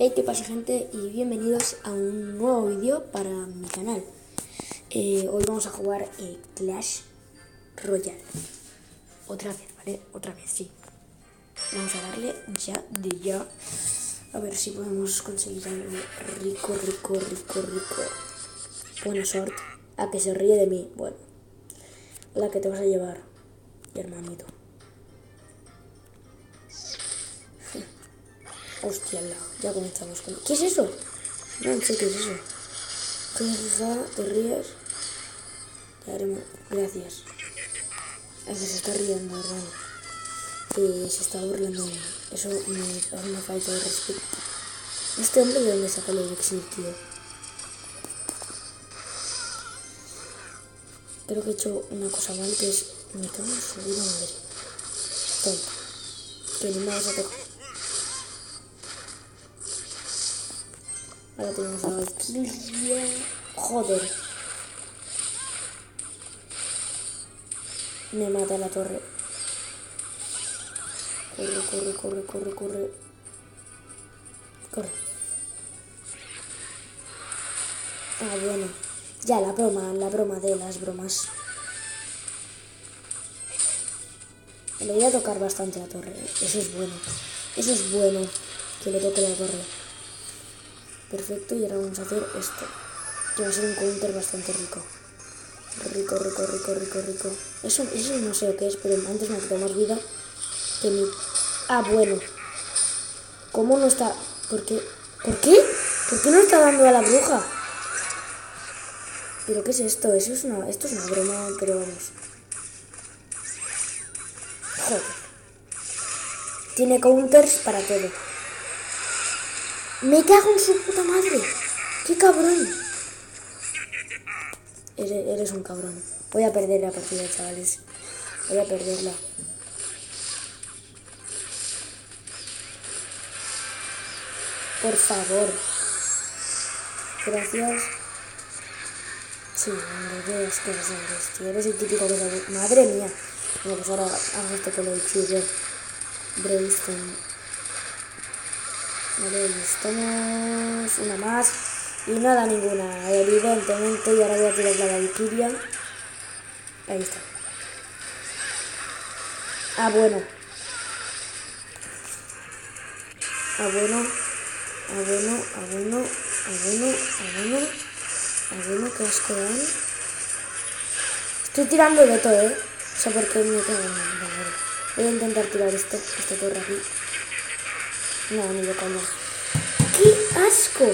Hey, ¿qué pasa gente? Y bienvenidos a un nuevo vídeo para mi canal. Eh, hoy vamos a jugar eh, Clash Royale. Otra vez, ¿vale? Otra vez, sí. Vamos a darle ya de ya. A ver si podemos conseguir algo rico, rico, rico, rico. Buena suerte. A que se ríe de mí. Bueno. La que te vas a llevar, hermanito. Hostia, ya comenzamos con... ¿Qué es eso? No sé qué es eso. Te ríes. Te haremos... Gracias. Es que se está riendo, hermano. Que se está burlando de. Eso me es una falta de respeto. Este hombre de dónde saca el elixir, tío. Creo que he hecho una cosa mal que es... Me cago en su vida madre. Tonto. Que ni me vas a tocar. Ahora tenemos la Valkyria. Joder. Me mata la torre. Corre, corre, corre, corre, corre. Corre. Ah, bueno. Ya, la broma, la broma de las bromas. Le voy a tocar bastante la torre. Eso es bueno. Eso es bueno. Que le toque la torre. Perfecto, y ahora vamos a hacer esto. Que va a ser un counter bastante rico. Rico, rico, rico, rico, rico. Eso, eso no sé lo que es, pero antes me quitado más vida que mi... Ah, bueno. ¿Cómo no está...? ¿Por qué? ¿Por qué? ¿Por qué no está dando a la bruja? ¿Pero qué es esto? Eso es una... Esto es una broma, pero vamos. Joder. Tiene counters para todo. Me cago en su puta madre. ¡Qué cabrón! Eres, eres, un cabrón. Voy a perder la partida, chavales. Voy a perderla. Por favor. Gracias. Sí, hombre, ves que eres, tío. Eres el típico que se... Madre mía. Bueno, pues ahora hago esto con el chico. Brainstorm. Vale, listamos una más. Y nada, ninguna, evidentemente. Y ahora voy a tirar la Valkyria. Ahí está. Ah, bueno. Ah, bueno. Ah, bueno, ah, bueno, ah, bueno, ah, bueno. Ah, bueno, qué asco dan. Estoy tirando de todo, ¿eh? O sea, porque me en Voy a intentar tirar esto, esta torre aquí. No, ni de coña. ¡Qué asco!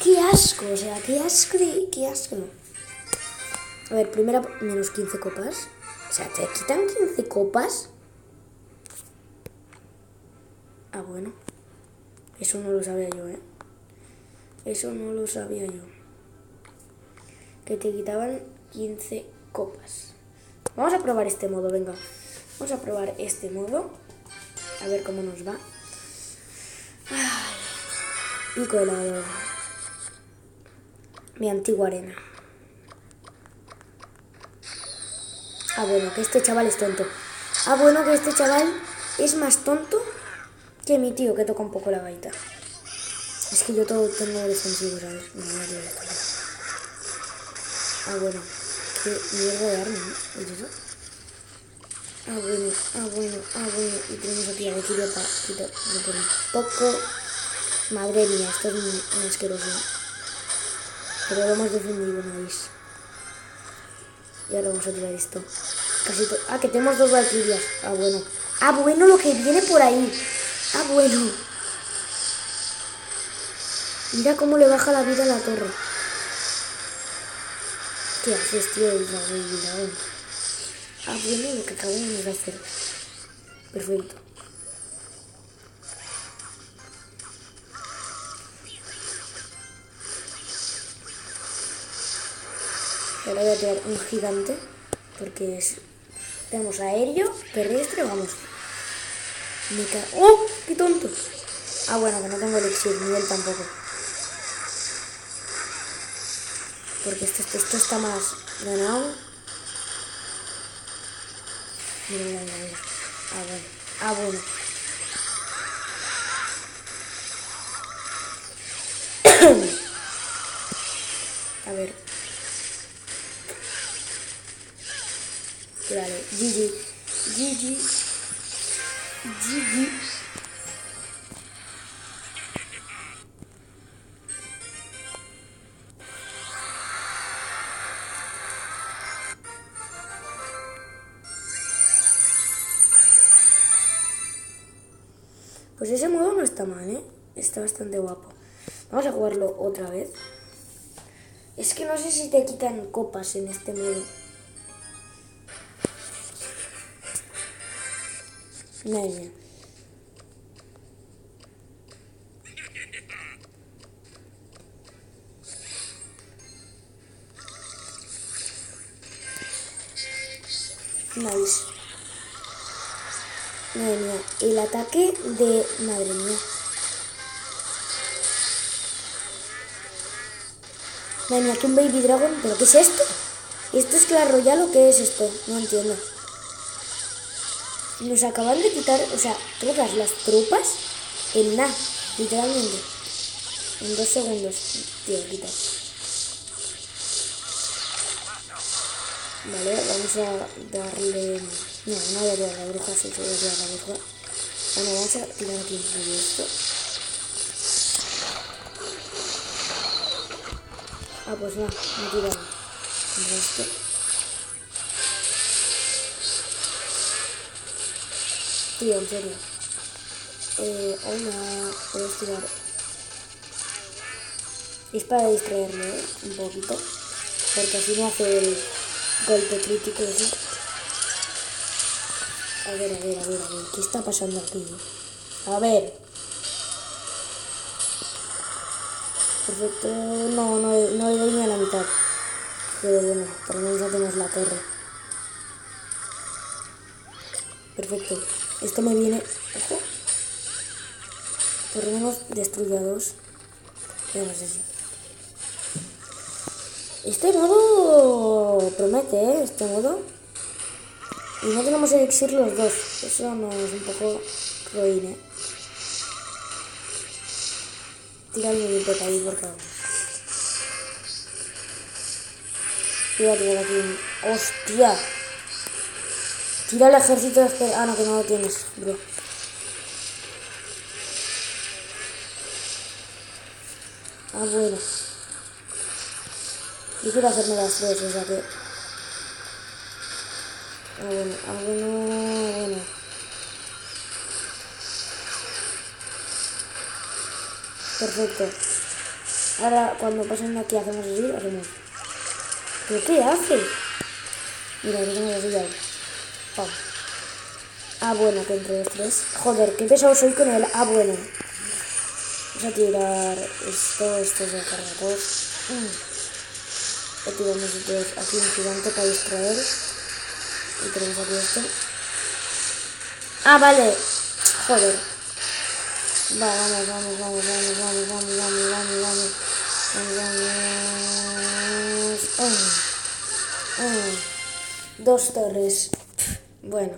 ¡Qué asco! O sea, qué asco de... ¡Qué asco! A ver, primera menos 15 copas. O sea, ¿te quitan 15 copas? Ah, bueno. Eso no lo sabía yo, ¿eh? Eso no lo sabía yo. Que te quitaban 15 copas. Vamos a probar este modo, venga. Vamos a probar este modo. A ver cómo nos va. Ay, pico helado. Mi antigua arena. Ah, bueno, que este chaval es tonto. Ah, bueno, que este chaval es más tonto que mi tío que toca un poco la gaita. Es que yo todo tengo defensivo, ¿sabes? No, no, ah, bueno. Qué mierda de arma, ¿no? ¿Es eso? Ah, bueno, ah, bueno, ah, bueno. Y tenemos aquí a Valkyria para quitar por un poco. Madre mía, esto es muy, asqueroso. Pero lo hemos defendido, ¿no veis? Y ahora vamos a tirar esto. Casi ah, que tenemos dos Valkyrias. Ah, bueno. Ah, bueno, lo que viene por ahí. Ah, bueno. Mira cómo le baja la vida a la torre. ¿Qué haces, tío? El Ah, bueno, lo que acabamos de hacer. Perfecto. Ahora voy a tirar un gigante. Porque es... tenemos aéreo, terrestre, vamos. ¡Oh! ¡Qué tonto! Ah, bueno, que no tengo elixir, ni él tampoco. Porque esto, esto, esto está más ganado. Ah, bueno. Ah, bueno. A ver. Dale, GG. GG. GG. Mal. Está bastante guapo. Vamos a jugarlo otra vez. Es que no sé si te quitan copas en este modo. Madre Nice. Madre mía, el ataque de... Madre mía. Mía, que un Baby Dragon... ¿Pero qué es esto? ¿Esto es Clash Royale o qué es esto? No entiendo. Nos acaban de quitar, o sea, todas las tropas en nada, literalmente. En dos segundos. Tío, quita. Vale, vamos a darle... No, no voy a la bruja, sí que voy a la bruja. Bueno, vamos a tirar aquí esto. Ah, pues no, no he tirado. Esto. Tío, en serio. Eh, hola, puedes tirar. Es para distraerme, ¿eh? Un poquito. Porque así no hace el golpe crítico ese. A ver, a ver, a ver, a ver. ¿Qué está pasando aquí? A ver. Perfecto. No, no, no le doy ni a la mitad. Pero bueno, por lo menos ya tenemos la torre. Perfecto. Esto me viene... Por lo menos destruye a dos. Vamos así. Este modo promete, ¿eh? Este modo. Y no tenemos elixir los dos. Eso nos es un poco ruine. ¿eh? Tira el mini ahí, por favor. Voy a tirar aquí ¡Hostia! Tira el ejército de. Ah, no, que no lo tienes, bro. Ah, bueno. Yo quiero hacerme las tres, o sea que... Ah, bueno, ah, bueno. Perfecto. Ahora, cuando pasen aquí, hacemos así, hacemos. ¿Pero qué hace? Mira, que tenemos así ya. Ah, bueno, que entre los tres. Joder, qué pesado soy con él. Ah, bueno. Vamos a tirar esto, esto es de cargador. Mm. Tiramos aquí un gigante para distraer. Y tenemos aquí esto. Ah, vale. Joder. Va, vamos, vamos, vamos, vamos, vamos, vamos, vamos, vamos, vamos. Vamos, vamos. Dos torres. Bueno,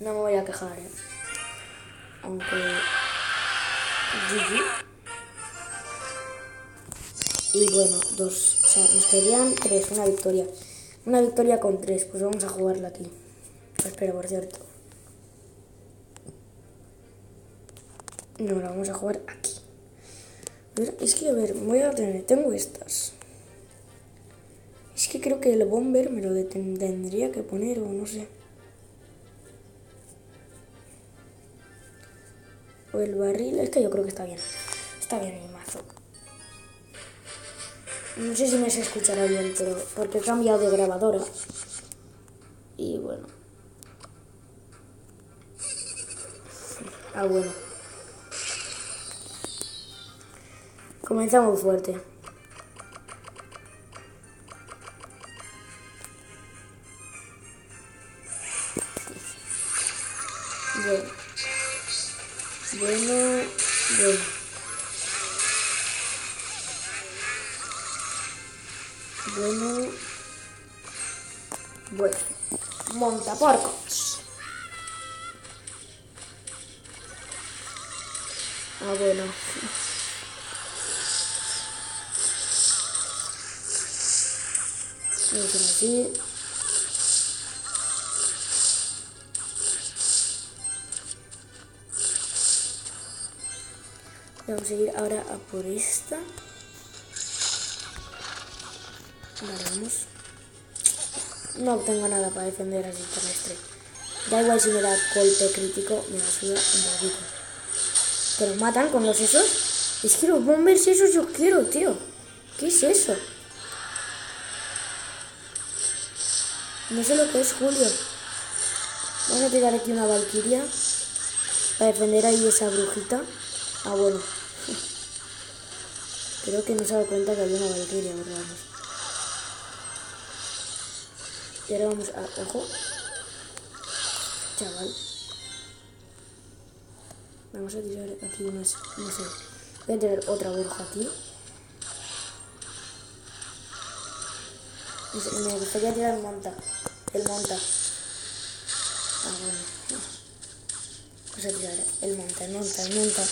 no me voy a quejar, ¿eh? Aunque... Y bueno, dos. O sea, nos querían tres, una victoria. Una victoria con tres, pues vamos a jugarla aquí. Espera, por cierto. No, la vamos a jugar aquí. Es que, a ver, voy a tener... Tengo estas. Es que creo que el bomber me lo tendría que poner o no sé. O el barril. Es que yo creo que está bien. Está bien mi mazo. No sé si me se escuchará bien, pero porque he cambiado de grabadora. Y bueno. Ah, bueno. Comenzamos fuerte. Bueno. Bueno, bueno. Bueno. Bueno. Montaporcos. Ah, bueno. Vamos a ir ahora a por esta. Vale, vamos. No tengo nada para defender así terrestre. Da igual si me da golpe crítico, me la suda un poquito. ¿Que los matan con los esos? Es que los bombers esos yo quiero, tío. ¿Qué es eso? No sé lo que es Julio. Vamos a tirar aquí una valquiria para defender ahí esa brujita. Ah, bueno. Creo que no se ha dado cuenta que había una valquiria, ¿verdad? Y ahora vamos a... Ojo. Chaval. Vamos a tirar aquí unas... No sé. Voy a tirar otra bruja aquí. Me gustaría tirar el monta. El monta. Ah, bueno. No. Vamos a tirar el monta, el monta, el monta.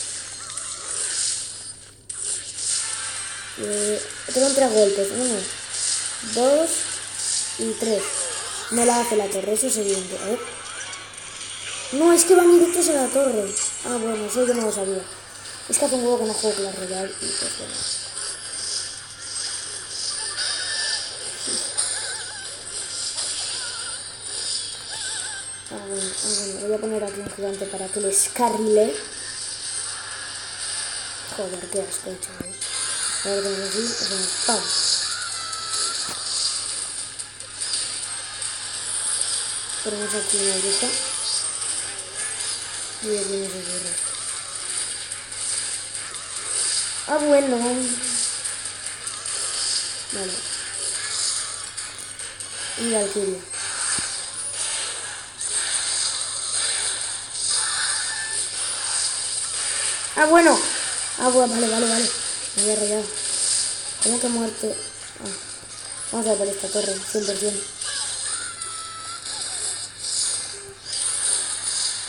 Eh, tengo tres golpes. Uno, dos y tres. No la hace la torre, eso es evidente. No, es que van directos a la torre. Ah, bueno, eso yo no lo sabía. Es que hace un huevo que no juego con la Royal y pues bueno. Voy a poner aquí un gigante para que les carrile. Joder, qué asco, chaval. Ahora tenemos así, hacemos ¡pam! Ponemos aquí una bruja. Y aquí nos ocurre. Ah, bueno. Vale. Y Valkyria. Ah, bueno. Ah, bueno, vale, vale, vale. Me había rayado. ¿Cómo que muerte? Ah. Vamos a por esta torre, 100%.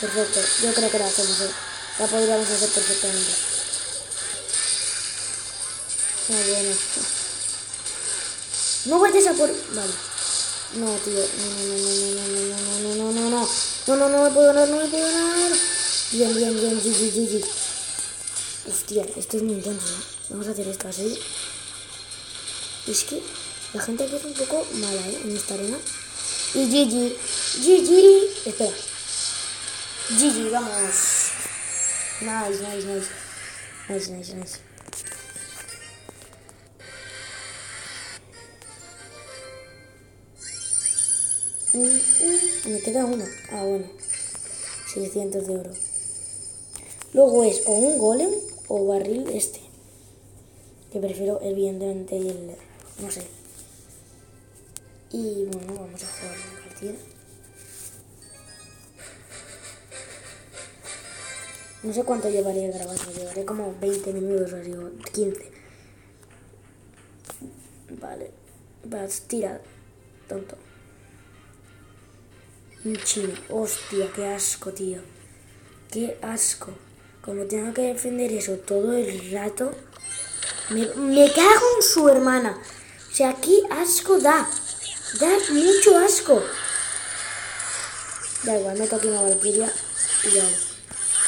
Perfecto, yo creo que la hacemos, ¿eh? La podríamos hacer perfectamente. Ah, bueno. No vayas a por... Vale. No, tío. No, no, no, no, no, no, no, no, no. No, no, no me puedo ganar, no me puedo ganar. Bien, bien, bien, GG, GG. Hostia, esto es muy intenso, ¿eh? Vamos a hacer esto así. Es que la gente aquí es un poco mala, ¿eh? En esta arena. Y GG. GG. Espera. GG, vamos. Nice, nice, nice. Nice, nice, nice. Mm, mm, me queda una. Ah, bueno. 600 de oro. Luego es o un golem o barril este. Que prefiero evidentemente el... no sé. Y bueno, vamos a jugar una partida. No sé cuánto llevaré grabando, llevaré como 20 minutos o así, o 15. Vale. Vas, tira, tonto. Un chino. Hostia, qué asco, tío. Qué asco. Como tengo que defender eso todo el rato, me, me cago en su hermana. O sea, qué asco da. Da mucho asco. Da igual, meto aquí una valquiria y ya.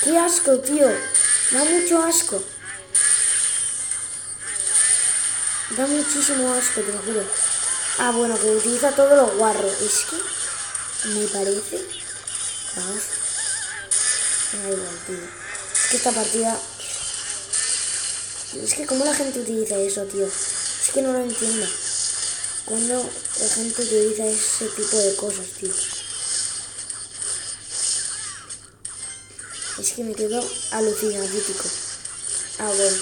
Qué asco, tío. Da mucho asco. Da muchísimo asco, te lo juro. Ah, bueno, que utiliza todo lo guarro. Es que me parece. Vamos. Da igual, tío. Que esta partida. Es que cómo la gente utiliza eso, tío. Es que no lo entiendo. Cuando la gente utiliza ese tipo de cosas, tío. Es que me quedo alucinadítico. Ah, bueno.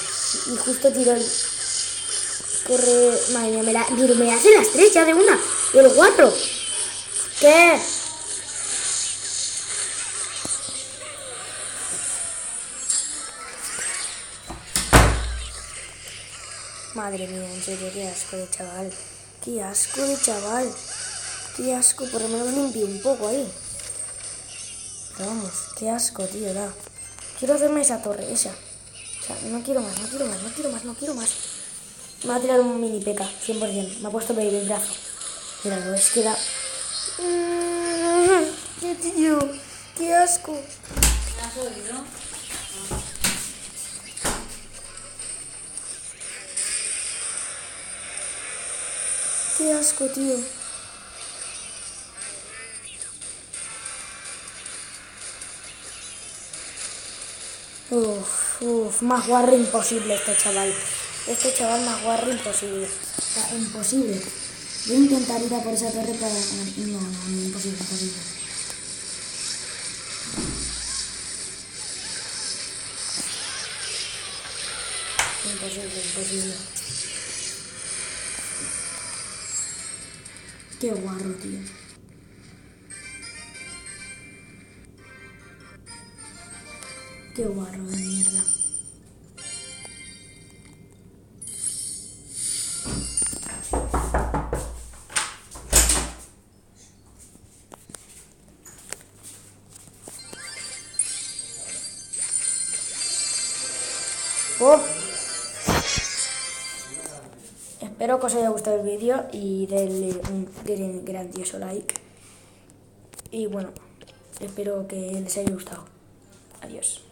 Y justo tiro el... Corre... Madre mía, me la... Me hace las tres ya de una. Y el cuatro. ¿Qué? Madre mía, en serio, qué asco de chaval. Qué asco de chaval. Qué asco, por lo menos limpio un poco ahí. Pero vamos, qué asco, tío, da. Quiero hacerme esa torre, esa. O sea, no quiero más, no quiero más, no quiero más, no quiero más. Me va a tirar un mini peca, 100%. Me ha puesto pedir el brazo. Míralo, es que da... Mm, ¡Qué tío! ¡Qué asco! ¿Me has oído? ¡Qué asco, tío! Uf, uf, más guarro imposible este chaval. Este chaval más guarro imposible. O sea, imposible. Voy a intentar ir a por esa torre para... No, no, no, imposible, imposible. Imposible, imposible. Qué guarro, tío. Qué guarro de mierda. Oh. Espero que os haya gustado el vídeo y denle un gran- grandioso like. Y bueno, espero que les haya gustado. Adiós.